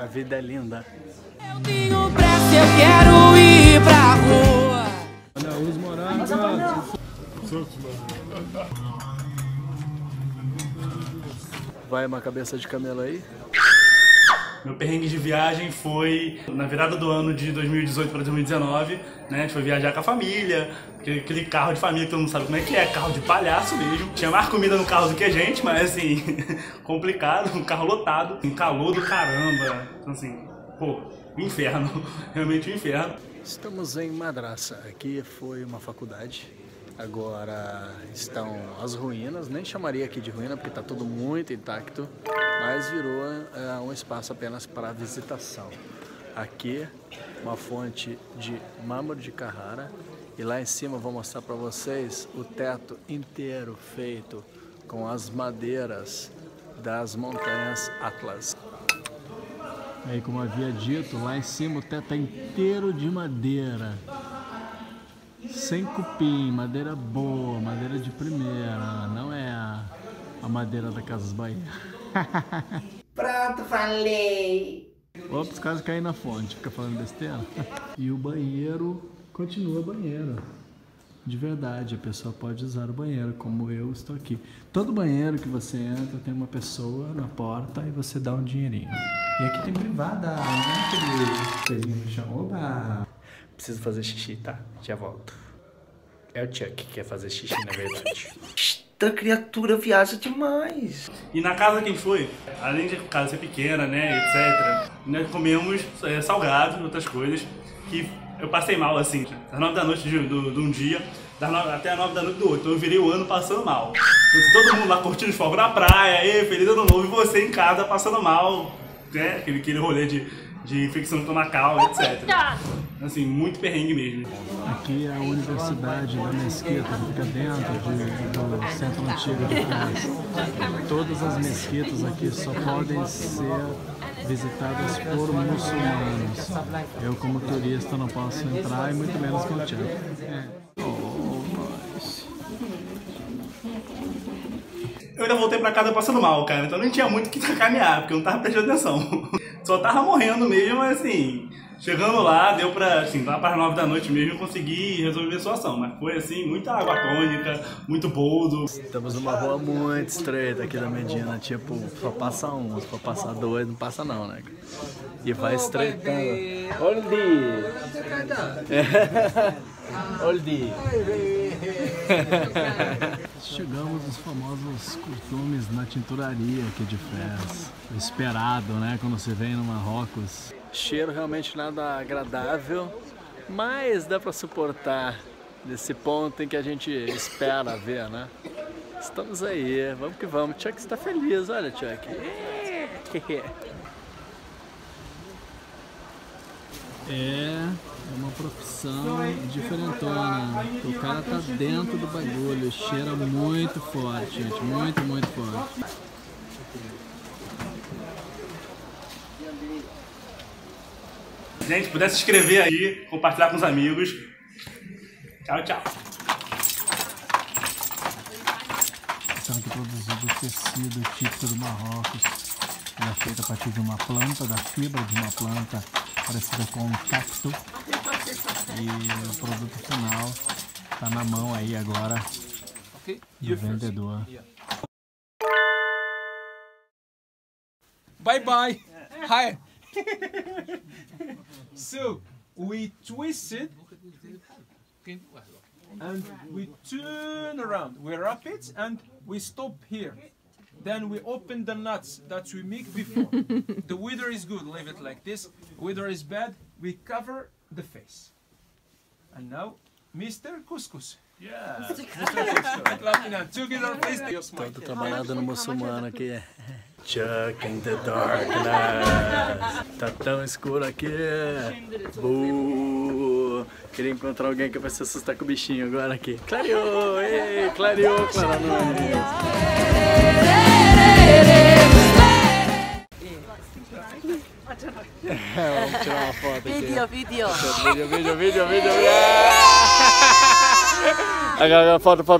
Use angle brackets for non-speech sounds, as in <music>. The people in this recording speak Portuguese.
A vida é linda. Eu tenho pressa, eu quero ir pra rua. Olha os morangos. Vai uma cabeça de camelo aí. Meu perrengue de viagem foi na virada do ano de 2018 para 2019, né? A gente foi viajar com a família, aquele, carro de família que todo mundo sabe como é que é, carro de palhaço mesmo. Tinha mais comida no carro do que a gente, mas assim, <laughs> complicado, um carro lotado, um calor do caramba. Então assim, pô, inferno, <laughs> realmente um inferno. Estamos em Madraça. Aqui foi uma faculdade. Agora estão as ruínas. Nem chamaria aqui de ruína porque está tudo muito intacto, mas virou é, um espaço apenas para visitação. Aqui uma fonte de mármore de Carrara e lá em cima vou mostrar para vocês o teto inteiro feito com as madeiras das montanhas Atlas. Aí, como havia dito, lá em cima o teto é inteiro de madeira. Sem cupim, madeira boa, madeira de primeira. Não é a, a madeira da Casas Bahia. <laughs> Pronto, falei. Ops, caso cair na fonte, fica falando besteira. <laughs> E o banheiro continua banheiro. De verdade, a pessoa pode usar o banheiro, como eu estou aqui. Todo banheiro que você entra tem uma pessoa na porta e você dá um dinheirinho. E aqui tem privada, não é aquele coisinha no chão. Oba! Preciso fazer xixi, tá? Já volto. É o Chuck que quer fazer xixi, na verdade. <laughs> Esta criatura viaja demais. E na casa quem foi, além de a casa ser pequena, né, etc., nós comemos é, salgados e outras coisas que eu passei mal, assim, das nove da noite de, do, de um dia das nove, até as nove da noite do outro. Então eu virei o ano passando mal. Então, todo mundo lá curtindo os fogos na praia, e feliz ano novo, e você em casa passando mal, né, aquele, aquele rolê de, de infecção estomacal, etc. Assim, muito perrengue mesmo. Aqui é a Universidade da Mesquita, que fica dentro de, do centro antigo de França. Todas as mesquitas aqui só podem ser visitadas por muçulmanos. Eu, como turista, não posso entrar e muito menos com o Eu ainda voltei pra casa passando mal, cara, então não tinha muito o que caminhar, porque eu não tava prestando atenção. <laughs> Só tava morrendo mesmo, mas assim, chegando lá, deu pra, assim, lá para nove da noite mesmo, eu consegui resolver a situação, mas foi assim, muita água tônica, muito boldo. Estamos numa rua muito estreita aqui da Medina, tipo, só passa um, se for passar dois, não passa não, né? E vai estreitando. Oldi! <laughs> Oldi! <laughs> Chegamos nos famosos costumes na tinturaria aqui de Fez. O esperado, né? Quando você vem no Marrocos. Cheiro realmente nada agradável, mas dá pra suportar nesse ponto em que a gente espera ver, né? Estamos aí, vamos que vamos. Chuck está feliz, olha Chuck. <laughs> É, é uma profissão diferentona. O cara tá dentro do bagulho, cheira muito forte, gente, muito, muito forte. Gente, se puder se inscrever aí, compartilhar com os amigos. Tchau, tchau. Sendo aqui produzido o tecido típico do Marrocos. Ele é feito a partir de uma planta, da fibra de uma planta parecida com um cacto. E o produto final está na mão aí agora do vendedor. Bye bye. Hi. so we twist it and we turn around. We wrap it and we stop here. Then we open the nuts that we make before. <laughs> the weather is good, leave it like this. Weather is bad, we cover the face. And now, Mr. Couscous. Yeah. Mr. Couscous. Clapping hands. Together, please. Your smile. Todo trabalhado no muçulmano aqui. Chuck in the darkness. Tá tão escuro aqui. Buuu. Queria encontrar alguém que vai se assustar com o bichinho agora aqui. Clareou! Ei, clareou, Clara Nunes video, video. Video, video, video, video. Yeah! I got a photo, photo.